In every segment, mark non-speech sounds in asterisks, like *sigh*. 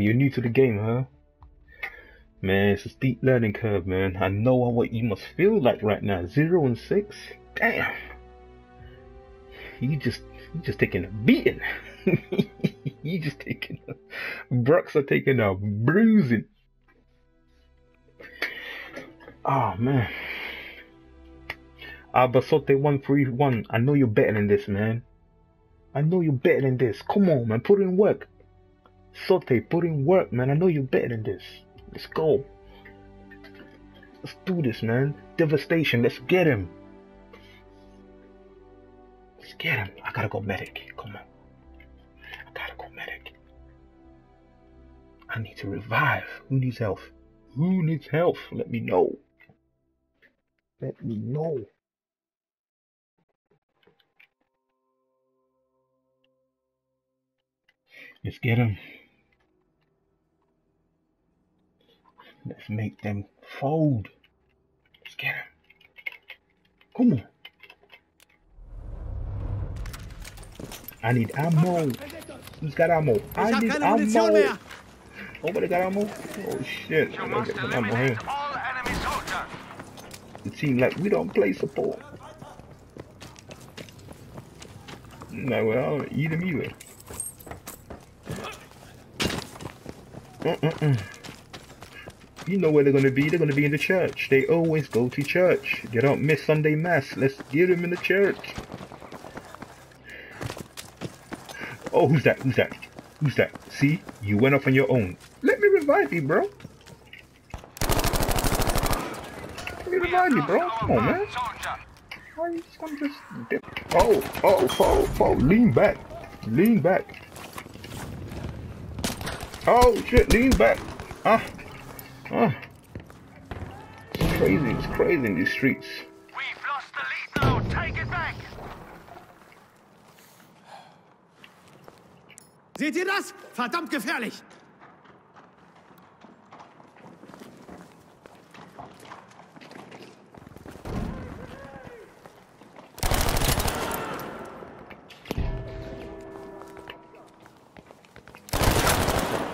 Damn, you're new to the game, huh? Man, it's a steep learning curve, man. I know what you must feel like right now. Zero and six? Damn. You just you just taking a beating. *laughs* you just taking a Brooks are taking a bruising. Oh man. Albasote 131. I know you're better than this, man. I know you're better than this. Come on, man. Put in work. Sote, put in work, man. I know you're better than this. Let's go. Let's do this, man. Devastation. Let's get him. Let's get him. I gotta go medic. Come on. I gotta go medic. I need to revive. Who needs health? Who needs health? Let me know. Let me know. Let's get him. Let's make them fold. Let's get him. Come on. I need ammo. Who's got ammo? I need ammo. Nobody got ammo? Oh shit. I gotta get some ammo here. It seems like we don't play support. No, well, I don't eat them either. You know where they're going to be. They're going to be in the church. They always go to church. They don't miss Sunday Mass. Let's get them in the church. Oh, who's that? Who's that? Who's that? See? You went off on your own. Let me revive you, bro. Let me revive you, bro. Come on, man. Why you just gonna just dip? Oh, oh, oh, oh. Lean back. Lean back. Oh, shit. Lean back. Ah. Ah. It's crazy. It's crazy in these streets. We've lost the lead now. Take it back. Seht ihr das? Verdammt gefährlich!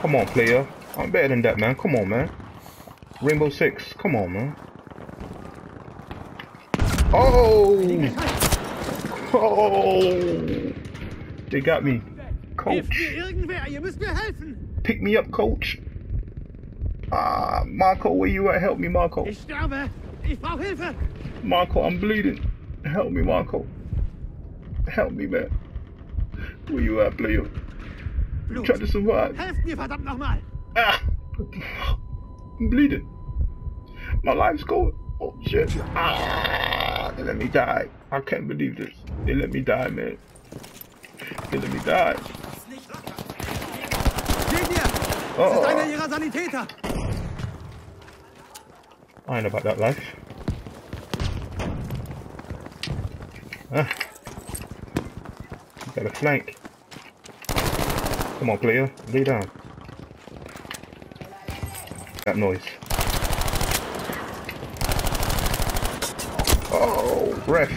Come on, player. I'm better than that, man. Come on, man. Rainbow Six. Come on, man. Oh! Oh! They got me. Coach. mir irgendwer, ihr müsst mir helfen! Pick me up, coach. Ah, Marco, where you at? Help me, Marco. Ich sterbe! Ich brauche Hilfe! Marco, I'm bleeding. Help me, Marco. Help me, man. Where you at, player? Try to survive. Helft mir verdammt nochmal! Ah! I'm bleeding. My life's going. Oh shit. Ah! They let me die. I can't believe this. They let me die, man. They let me die. Oh! I ain't about that life. Ah. Got a flank. Come on, player. Lay down. That noise. Oh, ref.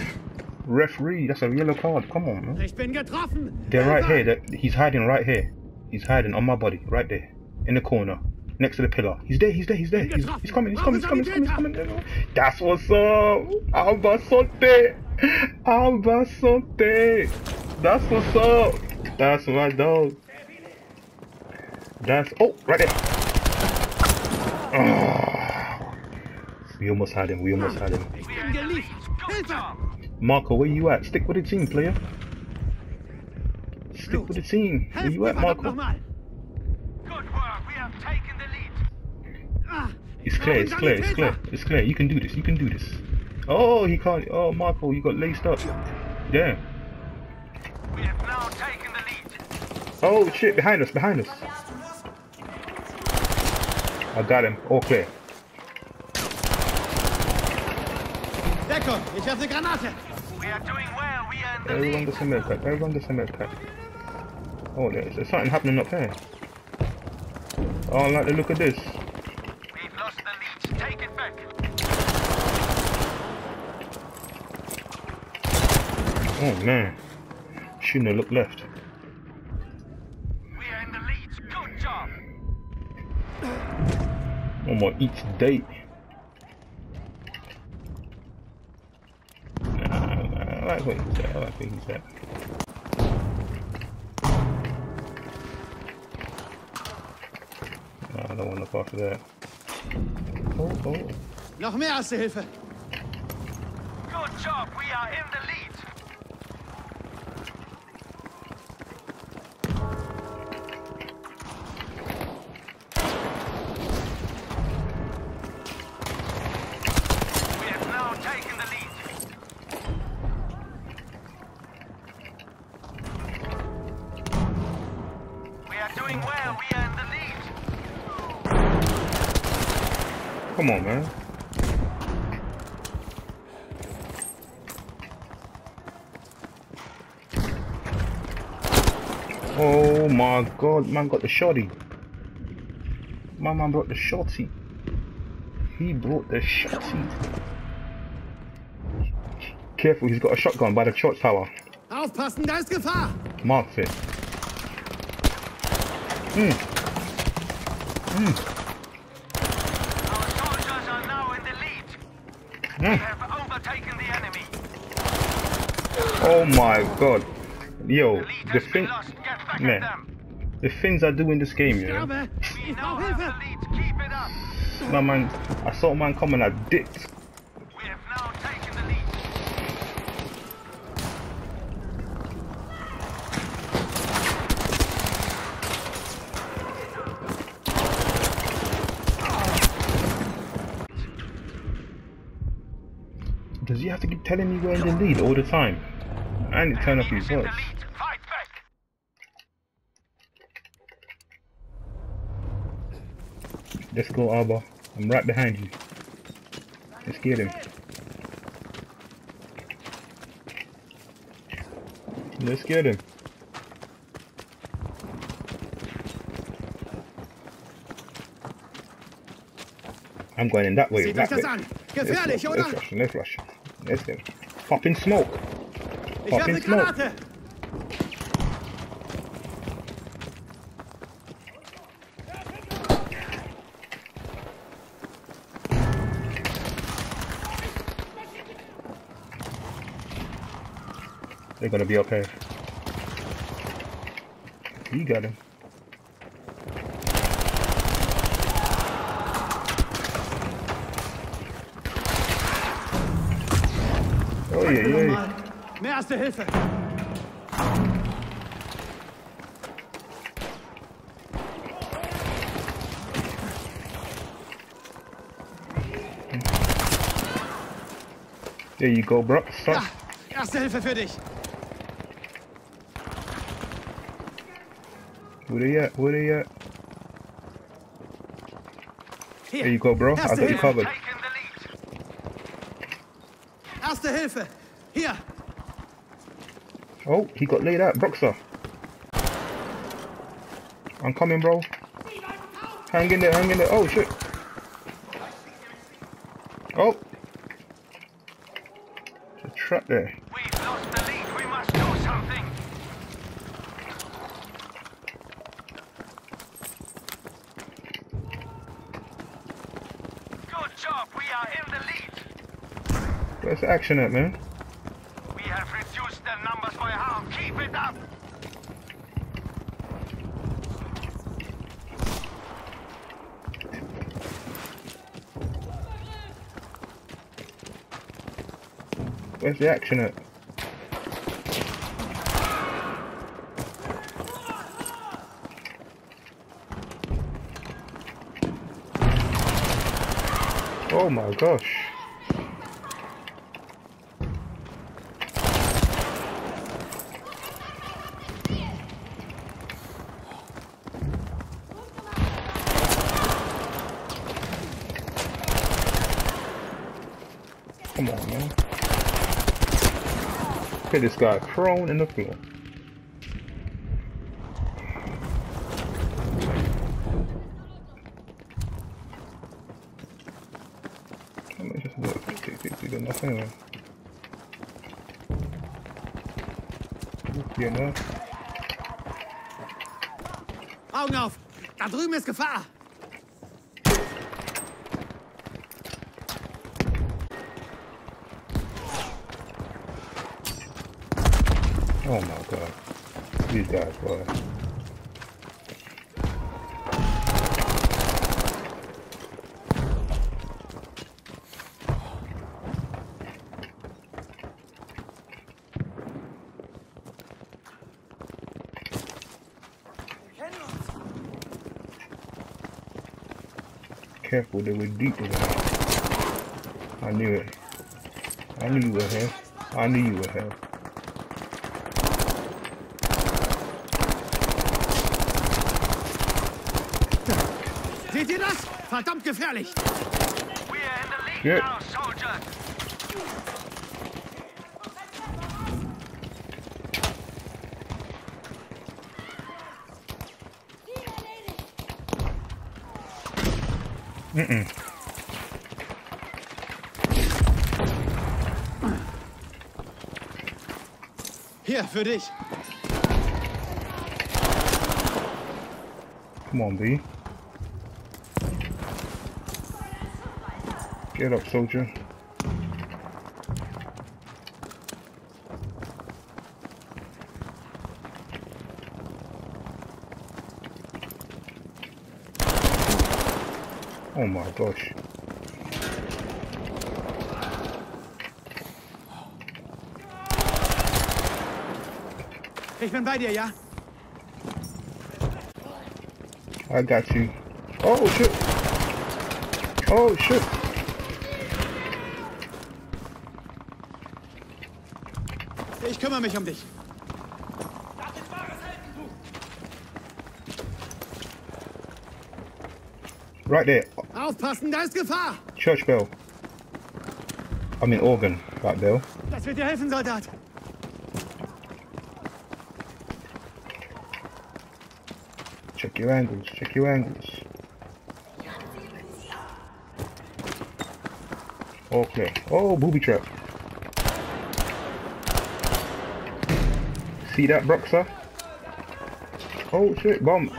Referee, that's a yellow card. Come on, man. Ich bin getroffen! They're right here. That he's hiding right here. He's hiding on my body, right there, in the corner, next to the pillar. He's there. He's there. He's there. He's, he's coming. He's coming. He's coming. He's coming. He's coming. That's what's up. Albasonte. Albasonte. That's what's up. That's my dog. That's oh right there. Oh. We almost had him. We almost had him. Ich bin geliefert! Hilfe! Marco, where you at? Stick with the team, player. Stick with the team. Where you at, Marco? nochmal! Good work. We have taken the lead. It's clear, it's clear, it's clear, it's clear. You can do this, you can do this. Oh, he can't. Oh, Marco, you got laced up. Yeah. We have now taken the lead. Oh, shit, behind us, behind us. I got him. All clear. Deckung! Ich werfe eine Granate! We are doing well. We are in the Everyone lead. gets a med pack, everyone gets a med. Oh, there's, there's something happening up here. Oh, I like the look of this. We've lost the lead. Take it back. Oh, man. Shouldn't have looked left. I'm gonna eat today. Nah, uh, nah, I like what he said. I like what he said. Nah, I don't want to look after that. Oh, oh. Noch mehr Erste Hilfe. Good job. We are in the lead. Doing well. We are in the lead. Come on, man. Oh my god, man got the shotty. My man brought the shotty. He brought the shotty. Careful, he's got a shotgun by the church tower. Aufpassen, da ist Gefahr. Marks it. Hmm. Our soldiers are now in the lead. We Hmm. have overtaken the enemy. Oh my god. Yo, The lead the has thing, been lost. Get back at man, them. the things I do in this game, yeah. Sterbe. We Ich now brauche have Hilfe. the lead. Keep it up. My man, I saw a man coming, I dipped. We have now taken the lead. Does he have to keep telling me we're in the lead all the time? And need to turn off Enemy his is in the voice. Fight back. Let's go, Alba. I'm right behind you. Let's get him. Let's get him. I'm going in that way. Seht euch That way. das an. Let's rush, let's rush, let's rush. Let's. Popping smoke. Fucking smoke. They're gonna be okay. You got him. Erste Hilfe. There you go, bro. Ja, Erste Hilfe für dich. Where they at? Where they at? Hier. There you go, bro. I Erste got you covered. Taken the lead. Erste Hilfe. Hier. Oh, he got laid out. Broxer. I'm coming, bro. Hang in there, hang in there. Oh, shit. Oh. There's a trap there. We've lost the lead. We must do something. Good job. We are in the lead. Where's the action at, man? We have reduced their numbers by half. Keep it up. Where's the action at? Oh my gosh. Come on, man. Look at this guy prone in the floor. Let me just look. Tick, tick, tick, nothing. man. Hier, ne? Augen auf. Da drüben ist Gefahr. Oh my god. These guys, boy. Careful, they were than that. I knew it. I knew you would have. I knew you would have. Seht ihr das? Verdammt gefährlich! We are in the lead Good. now, soldiers. Mm-mm. Hier, für dich. Come on, B. Get up, soldier. Oh my gosh. Ich bin bei dir, ja? I got you. Oh shit. Oh shit. Ich kümmere mich um dich. Right there. Aufpassen, da ist Gefahr! Church bell. I mean organ, right bell. Das wird dir helfen, Soldat. Check your angles, check your angles. Okay. Oh, booby trap. See that, Broxer? Oh shit, bomb.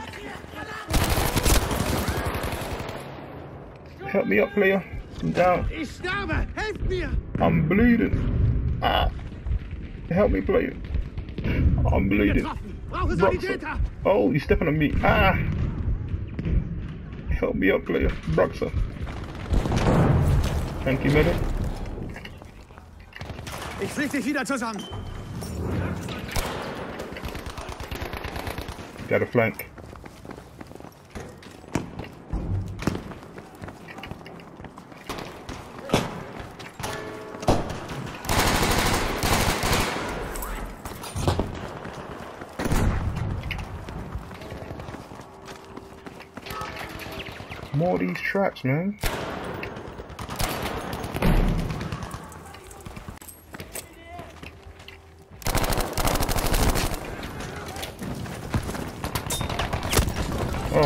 Help me up, player. I'm down. I'm bleeding. Ah. Help me, player. I'm bleeding. Broxer. Oh, you stepping on me. Ah. Help me up, player. Broxer. Thank you, medic. Ich flieg dich wieder zusammen. Got a flank. More of these traps, man.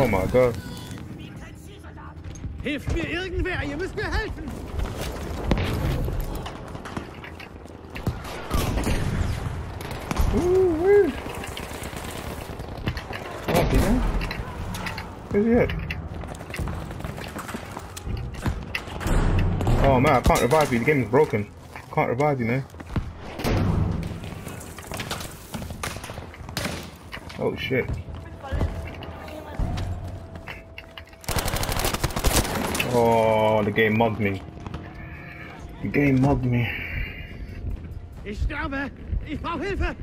Oh my god. Hilft mir irgendwer! Ihr müsst mir helfen! Ooh. Oh, there? Where's he at? Oh man, I can't revive you. The game is broken. Can't revive you, man. Oh shit. Oh, the game mugged me. The game mugged me. Ich sterbe! Ich brauche Hilfe!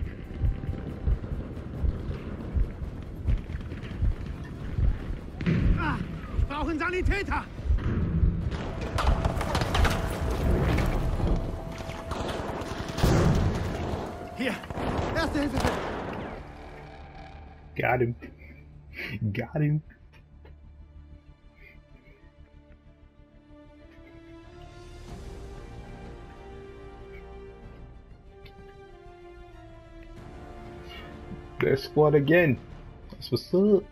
Ah, ich brauche einen Sanitäter! Hier, erste Hilfe. Got him. Got him. Their squad again. That's what's up.